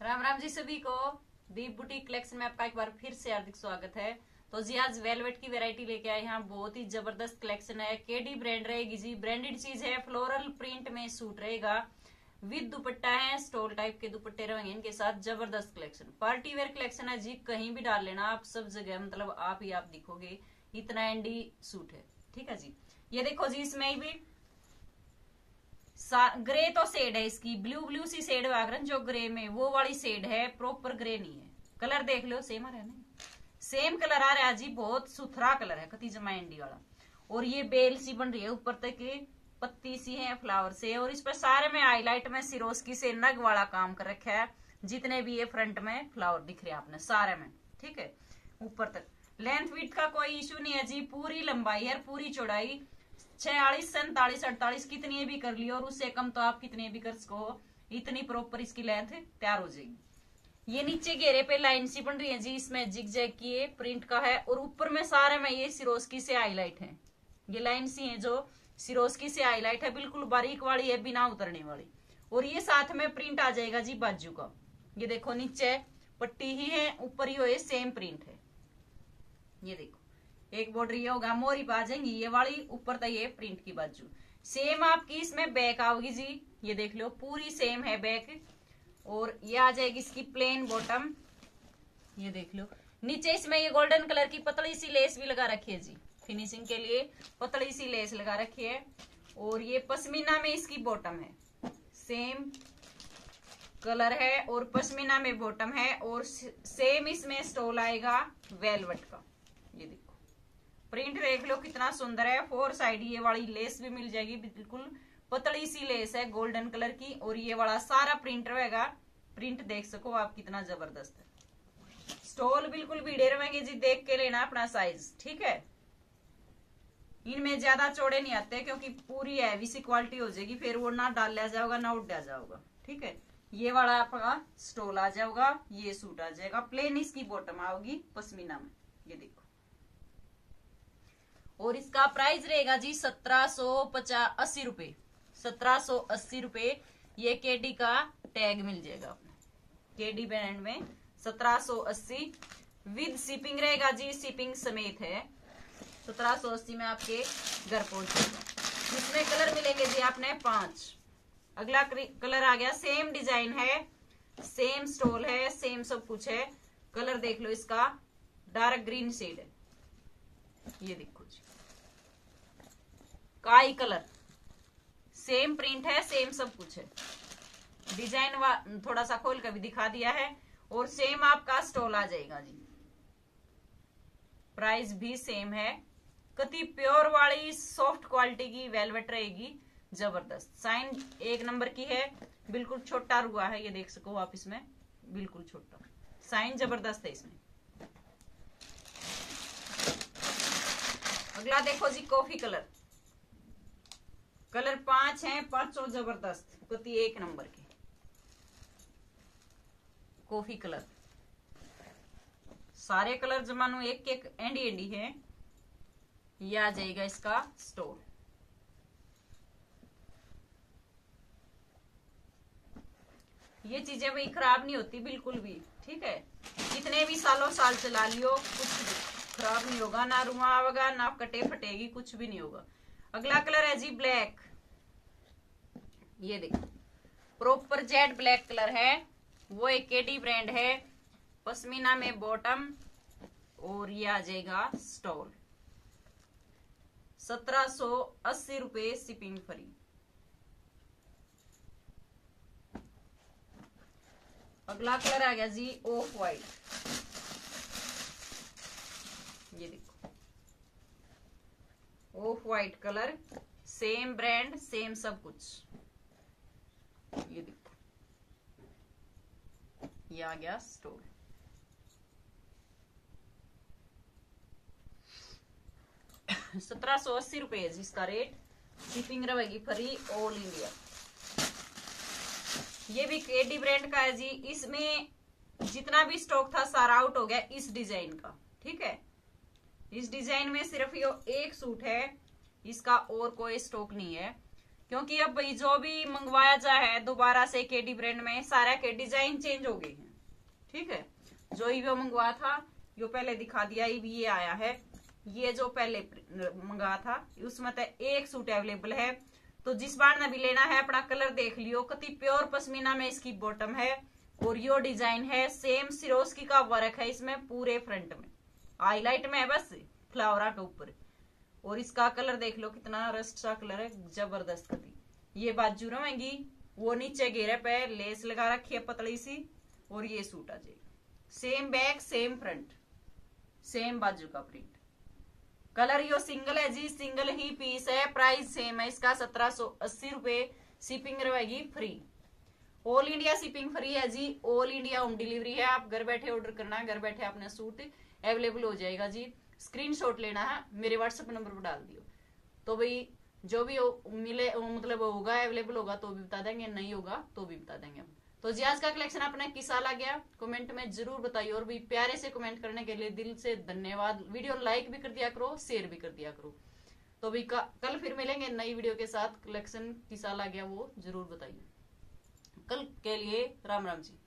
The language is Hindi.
राम राम जी सभी को। दीप बुटीक कलेक्शन में आपका एक बार फिर से हार्दिक स्वागत है। तो जी, आज वेलवेट की वैरायटी लेके आए यहाँ बहुत ही ज़बरदस्त कलेक्शन है। केडी ब्रांड रहेगी जी। ब्रांडेड चीज़ है। फ्लोरल प्रिंट में सूट रहेगा। विद दुपट्टा है स्टोल टाइप के दुपट्टे रहेंगे इनके साथ। ज़बरदस्त कलेक्शन पार्टी वेयर कलेक्शन है जी। कहीं भी डाल लेना आप। सब जगह मतलब आप ही आप दिखोगे। इतना एंडी सूट है। ठीक है जी। ये देखो जी, इसमें भी ग्रे तो शेड है इसकी ब्लू ब्लू सी शेड वागरन जो ग्रे में, वो वाली शेड है प्रॉपर ग्रे नहीं है। कलर देख लो सेम आ रहा है ना? सेम कलर आ रहा है जी, बहुत सुथरा कलर है कति जमा इंडी वाला। और ये बेल सी बन रही है, ऊपर तक पत्ती सी है फ्लावर से। और इस पर सारे में हाईलाइट में सिरोस्की से नग वाला काम कर रखा है। जितने भी ये फ्रंट में फ्लावर दिख रहे आपने, सारे में, ठीक है? ऊपर तक। लेंथ विथ का कोई इश्यू नहीं है जी, पूरी लंबाई है पूरी चौड़ाई छियालीस, सैतालीस, अड़तालीस कितनी भी कर लियो और उससे कम तो आप कितने भी कर सको। इतनी प्रॉपर इसकी लेंथ तैयार हो जाएगी। ये नीचे घेरे पे लाइन सी बन रही है जी, इसमें जिग जैग की ये प्रिंट का है और ऊपर में सारे में ये सिरोस्की से हाईलाइट है। ये लाइन सी है जो सिरोस्की से हाईलाइट है, बिल्कुल बारीक वाली है, बिना उतरने वाली। और ये साथ में प्रिंट आ जाएगा जी बाजू का। ये देखो नीचे पट्टी ही है, ऊपर ही हो सेम प्रिंट है। ये देखो। एक बॉर्डर ये होगा मोरी पा जाएँगी। ये वाली ऊपर तक ये प्रिंट की बाजू। सेम आपकी इसमें बैक आओगी जी, ये देख लो, पूरी सेम है बैक और ये आ जाएगी इसकी प्लेन बॉटम ये देख लो। नीचे इसमें ये गोल्डन कलर की पतली सी लेस भी लगा रखी है जी। फिनिशिंग के लिए पतली सी लेस लगा रखी है। और ये पश्मीना में इसकी बॉटम है। सेम कलर है और पश्मीना में बॉटम है। और सेम इसमें स्टोल आएगा वेलवेट का। ये देखो प्रिंट देख लो कितना सुंदर है। फोर साइड ये वाली लेस भी मिल जाएगी, बिल्कुल पतली सी लेस है, गोल्डन कलर की, और ये वाला सारा प्रिंट रहेगा। प्रिंट देख सको आप कितना ज़बरदस्त है। स्टॉल बिल्कुल भीड़े रहेंगे जी, देख के लेना अपना साइज़ ठीक है? इनमें ज़्यादा चौड़े नहीं आते, क्योंकि पूरी हैवी क्वालिटी हो जाएगी, फिर वो ना डाल जाएगा, ना उड़ा जाओगा ठीक है? ये वाला आपका स्टोल आ जाएगा, ये सूट आ जाएगा प्लेन इसकी बॉटम आओगी पश्मीना में, ये देखो। और इसका प्राइस रहेगा जी सत्रह सो पचास अस्सी रुपए। सत्रह सो अस्सी रुपए ये केडी का टैग मिल जाएगा केडी ब्रांड में सत्रह सो अस्सी। विद शिपिंग रहेगा जी शिपिंग समेत है। सत्रह सो अस्सी में आपके घर पहुँच जाएगा। इसमें कलर मिलेंगे जी आपने पाँच। अगला कलर आ गया सेम डिज़ाइन है सेम स्टोल है सेम सब कुछ है। कलर देख लो इसका डार्क ग्रीन शेड है। ये देखो जी। काई कलर। सेम प्रिंट है, सेम सब कुछ है। डिज़ाइन थोड़ा सा खोल कर भी दिखा दिया है और सेम आपका स्टॉल आ जाएगा जी। प्राइस भी सेम है। कति प्योर वाली सॉफ्ट क्वालिटी की वेलवेट रहेगी, ज़बरदस्त। साइन एक नंबर की है, बिल्कुल छोटा रुआ है, ये देख सको आप इसमें, बिल्कुल छोटा। साइन ज़बरदस्त है इसमें। अगला देखो जी, कॉफ़ी कलर। कलर पाँच है, पाँचों ज़बरदस्त। पति एक नंबर के। Coffee colour. सारे कलर जमानो एक एक, एंडी एंडी है। ये आ जाएगा इसका स्टोर। ये चीज़ें भाई खराब नहीं होती, बिल्कुल भी, ठीक है? कितने भी सालों साल चला लियो, कुछ खराब नहीं होगा। ना रुआ आवेगा ना कटे फटेगी, कुछ भी नहीं होगा। अगला कलर है जी ब्लैक। ये देखो। प्रॉपर जेड ब्लैक कलर है। वो एक केडी ब्रांड है। पश्मीना में बॉटम और ये आ जाएगा स्टॉल सत्रह सो अस्सी रुपए शिपिंग फ्री। अगला कलर आ गया जी ऑफ़ वाइट ये देखो। Off white colour same brand same सब कुछ ये देखो ये आ गया स्टोर सत्रह सौ अस्सी रुपए जिसका रेट शिपिंग रहेगी फ्री ऑल इंडिया ये भी केडी ब्रांड का है जी। इसमें जितना भी स्टॉक था सारा आउट हो गया इस डिज़ाइन का। ठीक है? इस डिज़ाइन में सिर्फ़ ये एक सूट है। इसका और कोई स्टॉक नहीं है। क्योंकि अब जो भी मंगवाया जाए दोबारा से केडी ब्रांड में सारा के डिज़ाइन चेंज हो गए हैं। ठीक है? जो ये मंगवाया था यो पहले दिखा दिया भी ये आया है। ये जो पहले मंगा था उसमें तो एक सूट अवेलेबल है। तो जिस बार ने भी लेना है, अपना कलर देख लियो। कति प्योर पश्मीना में इसकी बॉटम है, और यो डिज़ाइन है सेम सिरोस्की का वर्क है इसमें, पूरे फ्रंट में। हाईलाइट में है बस फ्लावर आर्ट ऊपर। और इसका कलर देख लो, कितना रस्ट सा कलर है, ज़बरदस्त कति। ये बाजू रहेंगी वो नीचे घेरे पे लेस लगा रखी है पतली सी। और ये सूट आ जाएगी। Same back same front same बाजू का प्रिंट कलर यो सिंगल है जी सिंगल ही पीस है प्राइस सेम है। इसका सत्रह सो अस्सी रुपए शिपिंग रहेगी free all India shipping free है जी ऑल इंडिया होम डिलीवरी है। आप घर बैठे ऑर्डर करना घर बैठे अपना सूट अवेलेबल हो जाएगा जी। स्क्रीनशॉट लेना है, मेरे व्हाट्सएप नंबर पर डाल दियो। तो भाई, जो भी मिले मतलब होगा अवेलेबल होगा तो भी बता देंगे, नहीं होगा तो भी बता देंगे हम। तो जियाज का कलेक्शन आपने किसा लग गया? कमेंट में ज़रूर बताइए और भी प्यारे से कमेंट करने के लिए दिल से धन्यवाद। वीडियो लाइक भी कर दिया करो शेयर भी कर दिया करो। तो भी कल फिर मिलेंगे नई वीडियो के साथ। कलेक्शन किसा लग गया वो ज़रूर बताइए। कल के लिए राम राम जी।